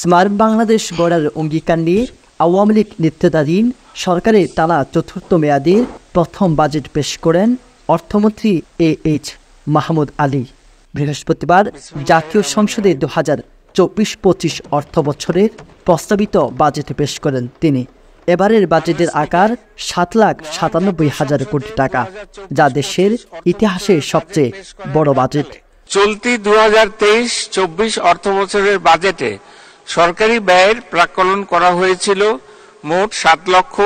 Smart Bangladesh গড়ার অঙ্গীকার নিয়ে আওয়ামী লীগ নেতৃত্বাধীন সরকারের টানা চতুর্থ মেয়াদে প্রথম বাজেট পেশ করেন অর্থমন্ত্রী এ এইচ মাহমুদ আলী। বৃহস্পতিবার জাতীয় সংসদে দু হাজার চব্বিশ পঁচিশ অর্থ বছরের প্রস্তাবিত বাজেট পেশ করেন তিনি। এবারের বাজেটের আকার সাত লাখ সাতানব্বই হাজার কোটি টাকা, যা দেশের ইতিহাসে সবচেয়ে বড় বাজেট। চলতি দু হাজার তেইশ চব্বিশ অর্থ বছরের বাজেটে সরকারি ব্যয়ের প্রাকলন করা হয়েছিল মোট সাত লক্ষ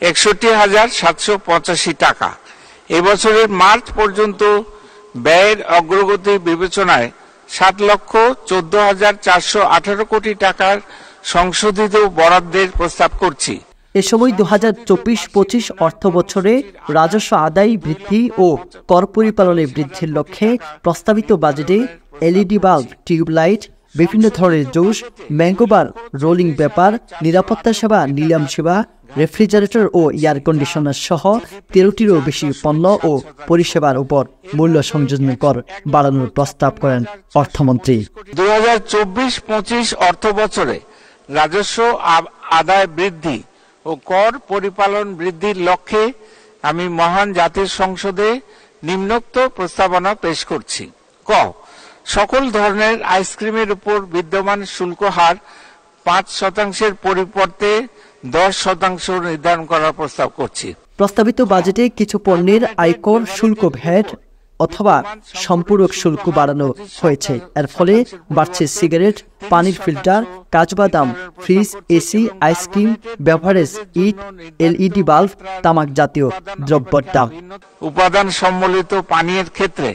একষট্টি হাজার সাতশো পঁচাশি টাকা। এবছরের মার্চ পর্যন্ত ব্যয়ের অগ্রগতি বিবেচনায় সাত লক্ষ চোদ্দ হাজার চারশো আঠারো কোটি টাকার সংশোধিত বরাদ্দের প্রস্তাব করছি। এ সময় দু হাজার চব্বিশ পঁচিশ অর্থ বছরে রাজস্ব আদায় বৃদ্ধি ও কর পরিপালনে বৃদ্ধির লক্ষ্যে প্রস্তাবিত বাজেটে এলইডি বাল্ব, টিউবলাইট বিভিন্ন ধরনের জুস ম্যাঙ্গোবার রোলিং ব্যাপার নিরাপত্তা সেবা, নিলাম সেবা, রেফ্রিজারেটর ও এয়ার কন্ডিশনার সহ তেরোটিরও বেশি পণ্য ও পরিষেবার উপর মূল্য সংযোজন কর বাড়ানোর প্রস্তাব করেন অর্থমন্ত্রী। দু হাজার চব্বিশ, পঁচিশ অর্থ বছরে রাজস্ব আদায় বৃদ্ধি ও কর পরিপালন বৃদ্ধির লক্ষ্যে আমি মহান জাতির সংসদে নিম্নোক্ত প্রস্তাবনা পেশ করছি। ক সকল ধরনের আইসক্রিমের উপর বিদ্যমান শুল্ক হার পাঁচ শতাংশের পরিবর্তে দশ শতাংশ নির্ধারণ করার প্রস্তাব করছি। প্রস্তাবিত বাজেটে কিছু পণ্যের আয়কর শুল্ক ভ্যাট অথবা সম্পূরক শুল্ক বাড়ানো হয়েছে। এর ফলে বাড়ছে সিগারেট, পানির filter কাজবাদাম fridge, AC, ice cream, beverage, ইট, এলইডি বাল্ব, তামাক জাতীয় দ্রব্যের দাম উপাদান সম্বলিত পানীয়ের ক্ষেত্রে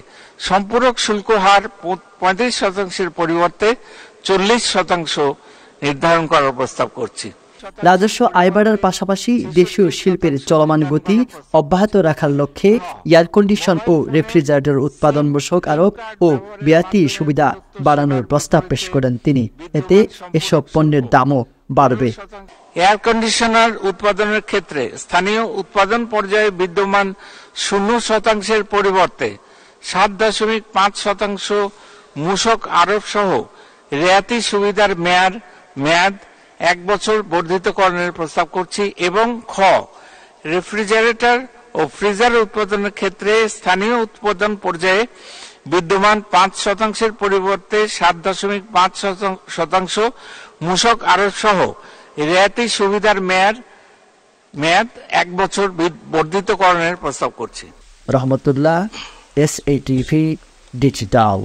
সম্পূরক শুল্ক হার পঁয়ত্রিশ শতাংশের পরিবর্তে চল্লিশ শতাংশ নির্ধারণ করার প্রস্তাব করছি। রাজস্ব আয় বাড়ার পাশাপাশি দেশীয় শিল্পের চলমান গতি অব্যাহত রাখার লক্ষ্যে এয়ার কন্ডিশন ও রেফ্রিজারেটর উৎপাদন মূসক আরোপ ও বিয়াতি সুবিধা বাড়ানোর প্রস্তাব পেশ করেন তিনি। এতে এসব পণ্যের দামও বাড়বে। এয়ার কন্ডিশনার উৎপাদনের ক্ষেত্রে স্থানীয় উৎপাদন পর্যায়ে বিদ্যমান শূন্য শতাংশের পরিবর্তে সাত দশমিক পাঁচ শতাংশ মূসক আরোপ সহ রেয়াতি সুবিধার মেয়াদ মেয়াদ এক বছর বর্ধিতকরণের প্রস্তাব করছি এবং খ, রেফ্রিজারেটর ও ফ্রিজার উৎপাদনের ক্ষেত্রে স্থানীয় উৎপাদন পর্যায়ে বিদ্যমান পাঁচ শতাংশের পরিবর্তে সাত দশমিক পাঁচ শতাং- শতাংশ মূসক আরোপ সহ রেয়াতি সুবিধার মেয়াদ মেয়াদ এক বছর বর্ধিতকরণের প্রস্তাব করছি। Rahmatullah S A TV digital